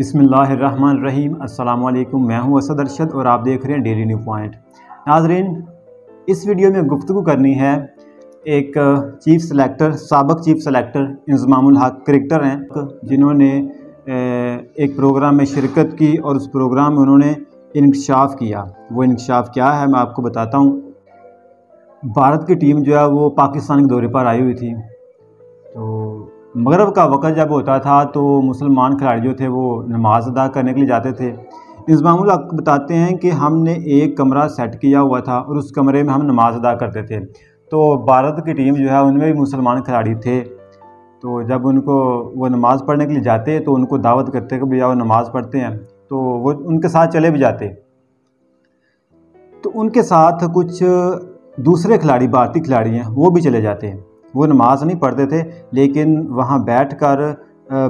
बिसमीम अल्लाम मैं हूँ असद अरशद और आप देख रहे हैं डेली न्यू पॉइंट। नाजरीन, इस वीडियो में गुफ्तु करनी है एक चीफ़ सेलेक्टर, सबक chief selector Inzamamul Haq cricketer हैं, जिन्होंने एक प्रोग्राम में शिरकत की और उस प्रोग्राम में उन्होंने इंकशाफ किया। वो इंकशाफ क्या है, मैं आपको बताता हूँ। भारत की टीम जो है, वो पाकिस्तान के दौरे पर आई हुई थी। तो मगरब का वक़्त जब होता था तो मुसलमान खिलाड़ी जो थे वो नमाज़ अदा करने के लिए जाते थे। इंजमामुल हक बताते हैं कि हमने एक कमरा सेट किया हुआ था और उस कमरे में हम नमाज़ अदा करते थे। तो भारत की टीम जो है उनमें भी मुसलमान खिलाड़ी थे। तो जब उनको वो नमाज़ पढ़ने के लिए जाते तो उनको दावत करते कि भैया वो नमाज़ पढ़ते हैं। तो वो उनके साथ चले भी जाते। तो उनके साथ कुछ दूसरे खिलाड़ी, भारतीय खिलाड़ी हैं, वो भी चले जाते। हैं वो नमाज़ नहीं पढ़ते थे, लेकिन वहाँ बैठ कर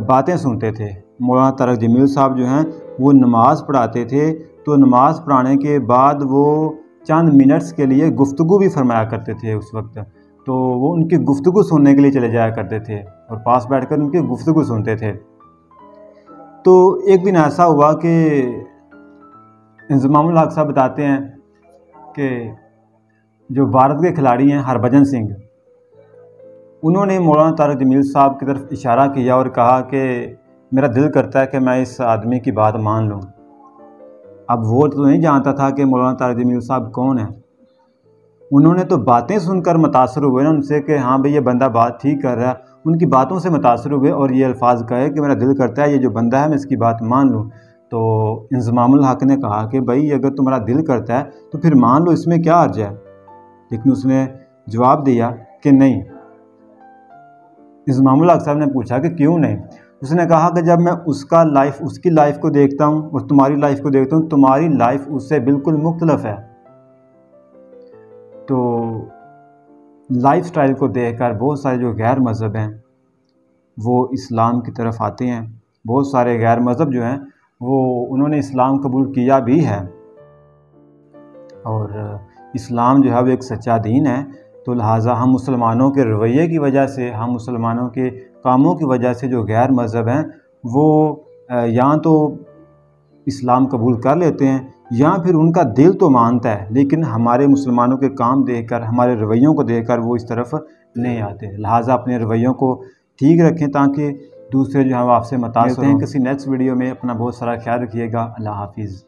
बातें सुनते थे। मौलाना तरक जमील साहब जो हैं, वो नमाज़ पढ़ाते थे। तो नमाज़ पढ़ाने के बाद वो चंद मिनट्स के लिए गुफ्तु भी फरमाया करते थे उस वक्त। तो वो उनकी गुफ्तु सुनने के लिए चले जाया करते थे और पास बैठ कर उनकी गुफ्तु सुनते थे। तो एक दिन ऐसा हुआ कि इंजमामुल हक साहब बताते हैं कि जो भारत के खिलाड़ी हैं हरभजन सिंह उन्होंने मौलाना तारक जमील साहब की तरफ़ इशारा किया और कहा कि मेरा दिल करता है कि मैं इस आदमी की बात मान लूँ। अब वो तो नहीं जानता था कि मौलाना तारक जमील साहब कौन है। उन्होंने तो बातें सुनकर मुतासर हुए ना उनसे कि हाँ भाई ये बंदा बात ठीक कर रहा है। उनकी बातों से मुतासर हुए और ये अल्फाज कहे कि मेरा दिल करता है, ये जो बंदा है मैं इसकी बात मान लूँ। तो इंजमामुल हक ने कहा कि भाई अगर तुम्हारा दिल करता है तो फिर मान लो इसमें क्या अर्ज़ है। लेकिन उसने जवाब दिया कि नहीं। इस्मामुल साहब ने पूछा कि क्यों नहीं? उसने कहा कि जब मैं उसका लाइफ उसकी लाइफ को देखता हूँ और तुम्हारी लाइफ को देखता हूँ, तुम्हारी लाइफ उससे बिल्कुल मुख्तलफ है। तो लाइफ स्टाइल को देख कर बहुत सारे जो गैर मज़हब हैं, वो इस्लाम की तरफ़ आते हैं। बहुत सारे गैर मज़हब जो हैं, वो उन्होंने इस्लाम कबूल किया भी है। और इस्लाम जो है, वो एक सच्चा दीन है। तो लिहाजा हम मुसलमानों के रवैये की वजह से हम मुसलमानों के कामों की वजह से जो गैर मज़हब हैं वो या तो इस्लाम कबूल कर लेते हैं या फिर उनका दिल तो मानता है लेकिन हमारे मुसलमानों के काम देखकर हमारे रवैयों को देखकर वो इस तरफ़ नहीं आते लिहाजा अपने रवैयों को ठीक रखें ताकि दूसरे जो हम आपसे मताते हैं। किसी नेक्स्ट वीडियो में अपना बहुत सारा ख्याल रखिएगा। अल्लाह हाफिज़।